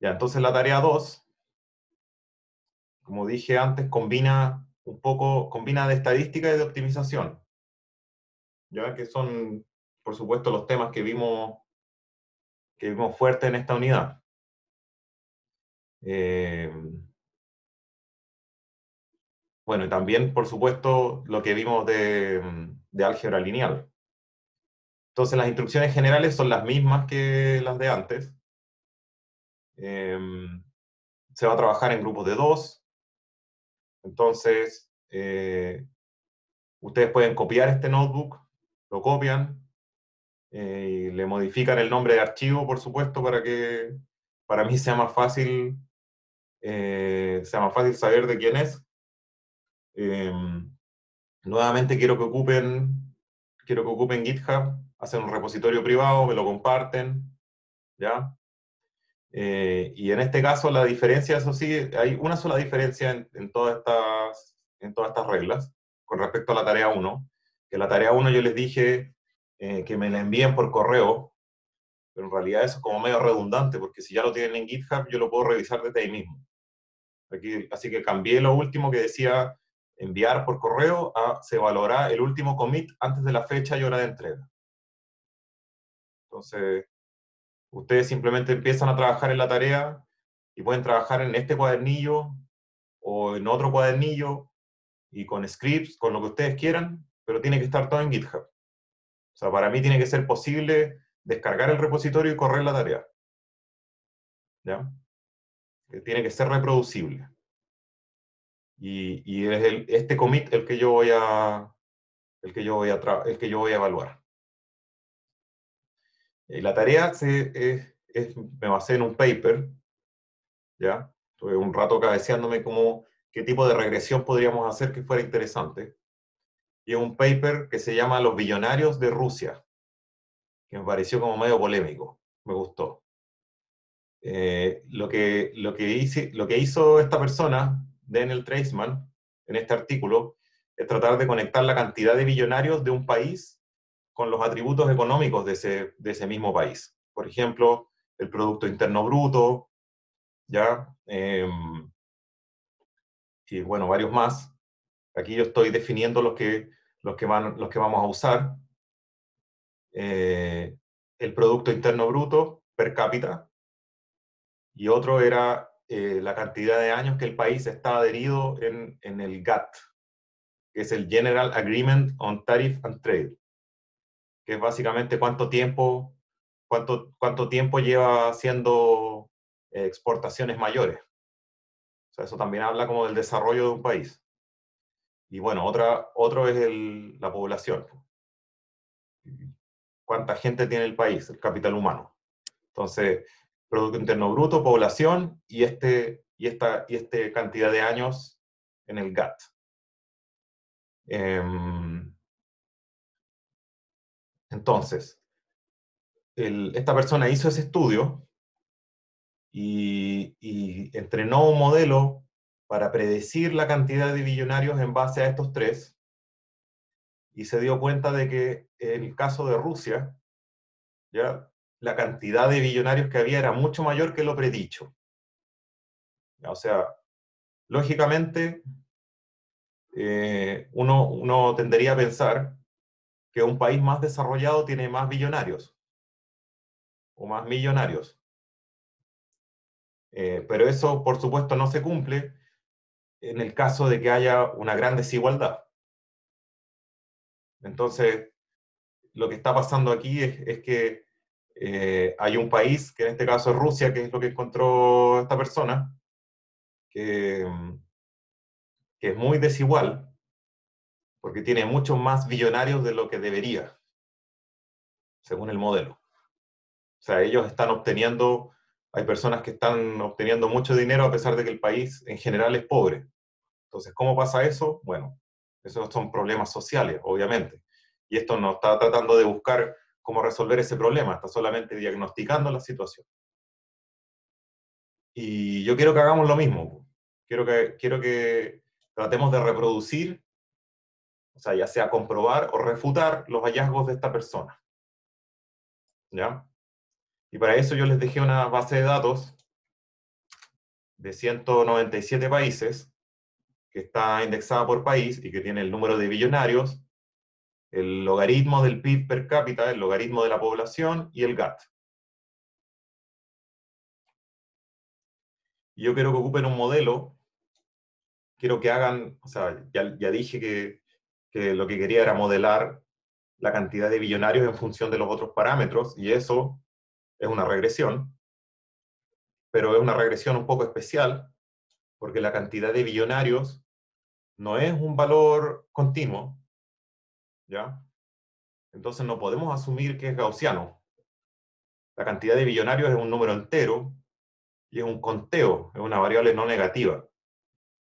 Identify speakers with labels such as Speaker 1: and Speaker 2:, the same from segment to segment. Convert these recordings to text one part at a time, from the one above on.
Speaker 1: Ya, entonces la tarea 2, como dije antes, combina un poco, combina de estadística y de optimización. Ya que son, por supuesto, los temas que vimos, que vimos fuerte en esta unidad. Eh, bueno, y también, por supuesto, lo que vimos de, de álgebra lineal. Entonces, las instrucciones generales son las mismas que las de antes. Em, se va a trabajar en grupos de dos. Entonces, eh, ustedes pueden copiar este notebook, lo copian, eh, y le modifican el nombre de archivo, por supuesto, para que para mí sea más fácil, eh, sea más fácil saber de quién es. Em, nuevamente quiero que ocupen, quiero que ocupen GitHub, hacen un repositorio privado, me lo comparten, ¿ya? Eh, y en este caso la diferencia, eso sí, hay una sola diferencia en, todas, estas, en todas estas reglas con respecto a la tarea 1, que la tarea 1 yo les dije eh, que me la envíen por correo, pero en realidad eso es como medio redundante, porque si ya lo tienen en GitHub, yo lo puedo revisar desde ahí mismo. Aquí, así que cambié lo último que decía enviar por correo a se valorará el último commit antes de la fecha y hora de entrega. Entonces, ustedes simplemente empiezan a trabajar en la tarea y pueden trabajar en este cuadernillo o en otro cuadernillo y con scripts, con lo que ustedes quieran, pero tiene que estar todo en GitHub. O sea, para mí tiene que ser posible descargar el repositorio y correr la tarea. ¿Ya? Que tiene que ser reproducible. Y, es este commit el que yo voy a el que yo voy a el que yo voy a evaluar. Y la tarea se, me basé en un paper, ¿ya? Estuve un rato cabeceándome como qué tipo de regresión podríamos hacer que fuera interesante. Y es un paper que se llama Los billonarios de Rusia, que me pareció como medio polémico, me gustó. Eh, lo, que, lo, que hice, lo que hizo esta persona, Daniel Treisman, en este artículo, es tratar de conectar la cantidad de billonarios de un país con los atributos económicos de ese, de ese mismo país. Por ejemplo, el Producto Interno Bruto, ¿ya? Em, y bueno, varios más. Aquí yo estoy definiendo los que, los que, van, los que vamos a usar. Eh, el Producto Interno Bruto per cápita. Y otro era eh, la cantidad de años que el país está adherido en, en el GATT, que es el General Agreement on Tariff and Trade que es básicamente cuánto tiempo, cuánto, cuánto tiempo lleva haciendo eh, exportaciones mayores. O sea, eso también habla como del desarrollo de un país. Y bueno, otra, otro es la población. ¿Cuánta gente tiene el país? El capital humano. Entonces, Producto Interno Bruto, población y, este, y, esta, y este cantidad de años en el GATT. Em, entonces, esta persona hizo ese estudio y, entrenó un modelo para predecir la cantidad de billonarios en base a estos tres y se dio cuenta de que en el caso de Rusia, ya la cantidad de billonarios que había era mucho mayor que lo predicho. O sea, lógicamente, eh, uno, uno tendería a pensar que un país más desarrollado tiene más billonarios o más millonarios. Eh, pero eso, por supuesto, no se cumple en el caso de que haya una gran desigualdad. Entonces, lo que está pasando aquí es, que eh, hay un país, que en este caso es Rusia, que es lo que encontró esta persona, que, que es muy desigual, porque tiene muchos más billonarios de lo que debería, según el modelo. O sea, ellos están obteniendo, hay personas que están obteniendo mucho dinero a pesar de que el país en general es pobre. Entonces, ¿cómo pasa eso? Bueno, esos son problemas sociales, obviamente. Y esto no está tratando de buscar cómo resolver ese problema, está solamente diagnosticando la situación. Y yo quiero que hagamos lo mismo. Quiero que, quiero que tratemos de reproducir o sea, ya sea comprobar o refutar los hallazgos de esta persona. ¿Ya? Y para eso yo les dejé una base de datos de 197 países, que está indexada por país y que tiene el número de billonarios, el logaritmo del PIB per cápita, el logaritmo de la población y el GAT. Yo quiero que ocupen un modelo, quiero que hagan, o sea, ya, dije que, lo que quería era modelar la cantidad de billonarios en función de los otros parámetros, y eso es una regresión, pero es una regresión un poco especial, porque la cantidad de billonarios no es un valor continuo, ¿ya? Entonces no podemos asumir que es gaussiano. La cantidad de billonarios es un número entero y es un conteo, es una variable no negativa.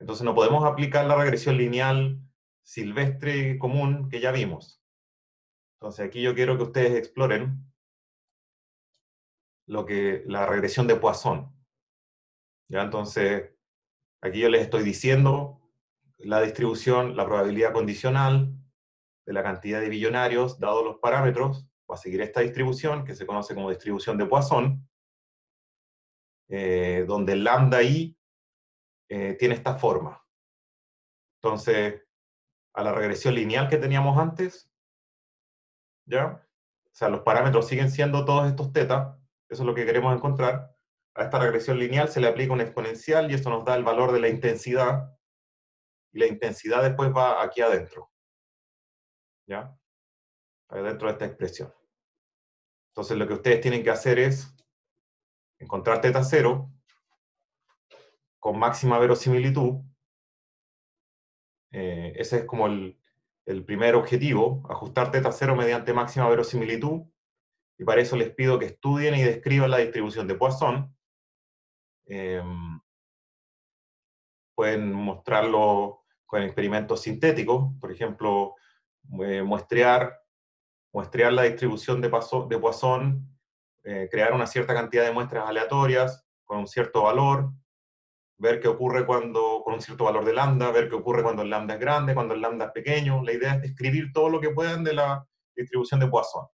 Speaker 1: Entonces no podemos aplicar la regresión lineal silvestre común que ya vimos. Entonces aquí yo quiero que ustedes exploren lo que, la regresión de Poisson. ¿Ya? Entonces, aquí yo les estoy diciendo la distribución, la probabilidad condicional de la cantidad de billonarios, dados los parámetros, va a seguir esta distribución, que se conoce como distribución de Poisson, eh, donde lambda i eh, tiene esta forma. Entonces, a la regresión lineal que teníamos antes, ¿ya? O sea, los parámetros siguen siendo todos estos tetas, eso es lo que queremos encontrar. A esta regresión lineal se le aplica una exponencial y esto nos da el valor de la intensidad. Y la intensidad después va aquí adentro. ¿Ya? Adentro de esta expresión. Entonces lo que ustedes tienen que hacer es encontrar teta cero con máxima verosimilitud. Eh, ese es como el, primer objetivo, ajustar teta cero mediante máxima verosimilitud. Y para eso les pido que estudien y describan la distribución de Poisson. Em, pueden mostrarlo con experimentos sintéticos, por ejemplo, eh, muestrear, la distribución de, de Poisson, eh, crear una cierta cantidad de muestras aleatorias con un cierto valor, ver qué ocurre cuando, con un cierto valor de lambda, ver qué ocurre cuando el lambda es grande, cuando el lambda es pequeño. La idea es describir todo lo que puedan de la distribución de Poisson.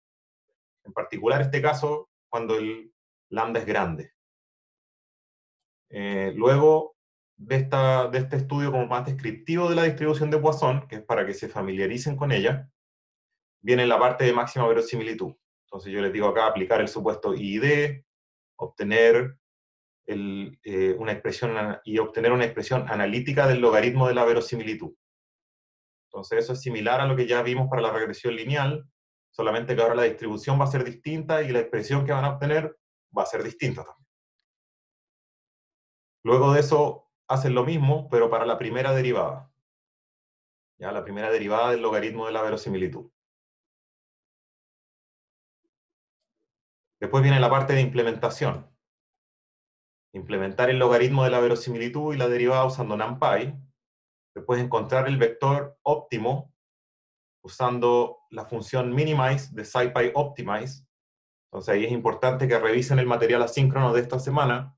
Speaker 1: En particular este caso, cuando el lambda es grande. Eh, luego de, esta, de este estudio como más descriptivo de la distribución de Poisson, que es para que se familiaricen con ella, viene la parte de máxima verosimilitud. Entonces yo les digo acá aplicar el supuesto ID, obtener eh, una expresión y obtener una expresión analítica del logaritmo de la verosimilitud. Entonces eso es similar a lo que ya vimos para la regresión lineal, solamente que ahora la distribución va a ser distinta y la expresión que van a obtener va a ser distinta también. Luego de eso hacen lo mismo, pero para la primera derivada. Ya, la primera derivada del logaritmo de la verosimilitud. Después viene la parte de implementación. Implementar el logaritmo de la verosimilitud y la derivada usando NumPy. Después encontrar el vector óptimo usando la función minimize de SciPy optimize. Entonces ahí es importante que revisen el material asíncrono de esta semana,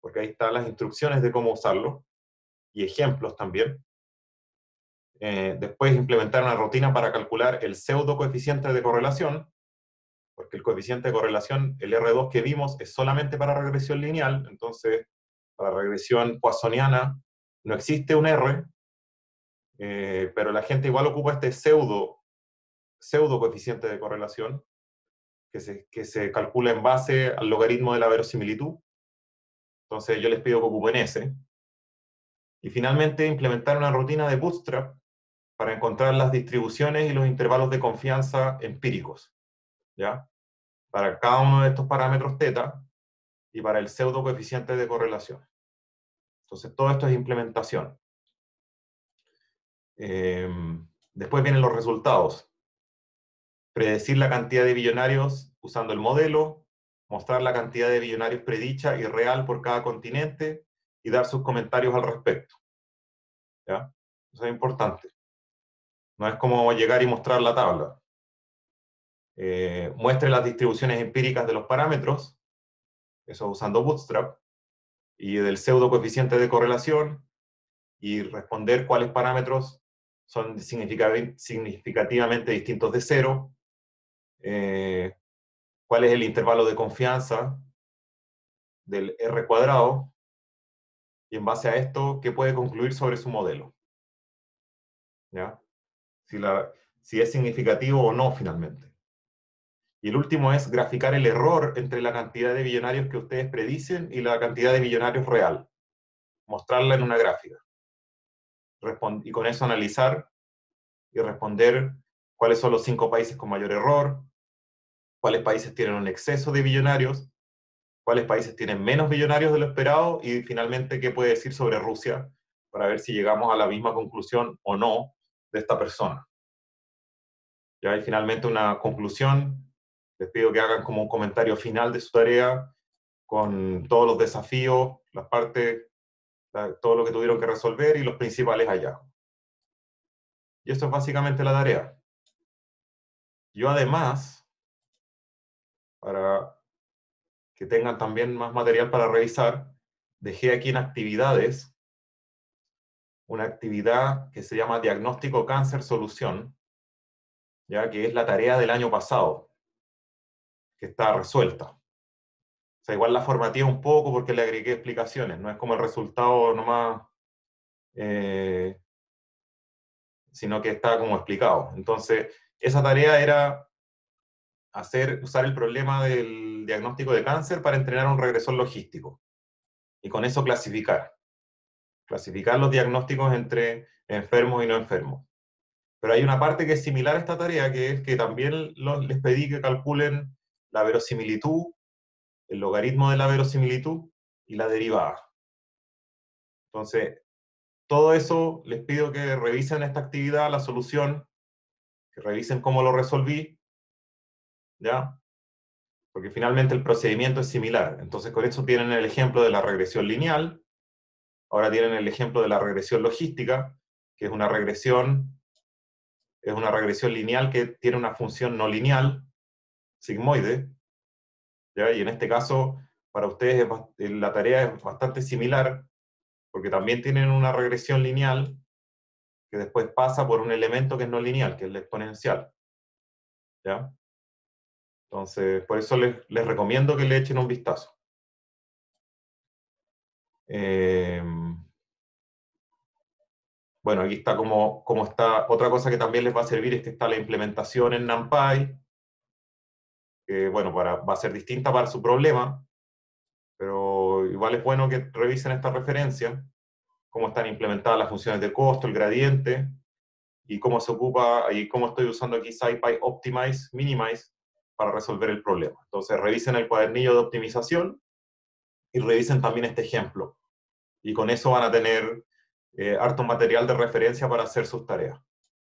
Speaker 1: porque ahí están las instrucciones de cómo usarlo, y ejemplos también. Eh, después implementar una rutina para calcular el pseudo coeficiente de correlación, porque el coeficiente de correlación, el R2 que vimos, es solamente para regresión lineal, entonces para regresión poissoniana no existe un R, eh, pero la gente igual ocupa este pseudo, pseudo coeficiente de correlación, que se, que se calcula en base al logaritmo de la verosimilitud. Entonces yo les pido que ocupen ese. Y finalmente implementar una rutina de Bootstrap para encontrar las distribuciones y los intervalos de confianza empíricos, ¿ya? Para cada uno de estos parámetros teta y para el pseudo coeficiente de correlación. Entonces todo esto es implementación. Em, después vienen los resultados. Predecir la cantidad de billonarios usando el modelo, mostrar la cantidad de billonarios predicha y real por cada continente y dar sus comentarios al respecto. ¿Ya? Eso es importante. No es como llegar y mostrar la tabla. Eh, muestre las distribuciones empíricas de los parámetros, eso usando Bootstrap, y del pseudo coeficiente de correlación, y responder cuáles parámetros son significativamente distintos de cero, eh, cuál es el intervalo de confianza del R cuadrado, y en base a esto, ¿qué puede concluir sobre su modelo? ¿Ya? Si, es significativo o no finalmente. Y el último es graficar el error entre la cantidad de billonarios que ustedes predicen y la cantidad de billonarios real. Mostrarla en una gráfica. y con eso analizar y responder cuáles son los cinco países con mayor error, cuáles países tienen un exceso de billonarios, cuáles países tienen menos billonarios de lo esperado y finalmente qué puede decir sobre Rusia para ver si llegamos a la misma conclusión o no de esta persona. Ya hay finalmente una conclusión. Les pido que hagan como un comentario final de su tarea con todos los desafíos, las partes, todo lo que tuvieron que resolver y los principales hallazgos. Y esto es básicamente la tarea. Yo además, para que tengan también más material para revisar, dejé aquí en actividades una actividad que se llama Diagnóstico Cáncer Solución, ya que es la tarea del año pasado, que está resuelta. O sea, igual la formateé un poco porque le agregué explicaciones, no es como el resultado nomás eh, sino que está como explicado. Entonces, esa tarea era hacer, usar el problema del diagnóstico de cáncer para entrenar un regresor logístico. Y con eso clasificar. Clasificar los diagnósticos entre enfermos y no enfermos. Pero hay una parte que es similar a esta tarea, que es que también les pedí que calculen la verosimilitud, el logaritmo de la verosimilitud y la derivada. Entonces, todo eso les pido que revisen esta actividad, la solución, que revisen cómo lo resolví, ¿ya? Porque finalmente el procedimiento es similar. Entonces con eso tienen el ejemplo de la regresión lineal, ahora tienen el ejemplo de la regresión logística, que es una regresión, es una regresión lineal que tiene una función no lineal, sigmoide, ¿ya? Y en este caso, para ustedes la tarea es bastante similar, porque también tienen una regresión lineal que después pasa por un elemento que es no lineal, que es la exponencial. ¿Ya? Entonces, por eso les, recomiendo que le echen un vistazo. Em, bueno, aquí está como, como está. Otra cosa que también les va a servir es que está la implementación en NumPy, que bueno, para, va a ser distinta para su problema, pero igual es bueno que revisen esta referencia, cómo están implementadas las funciones de costo, el gradiente, y cómo se ocupa, y cómo estoy usando aquí SciPy Optimize, Minimize, para resolver el problema. Entonces revisen el cuadernillo de optimización y revisen también este ejemplo. Y con eso van a tener eh, harto material de referencia para hacer sus tareas.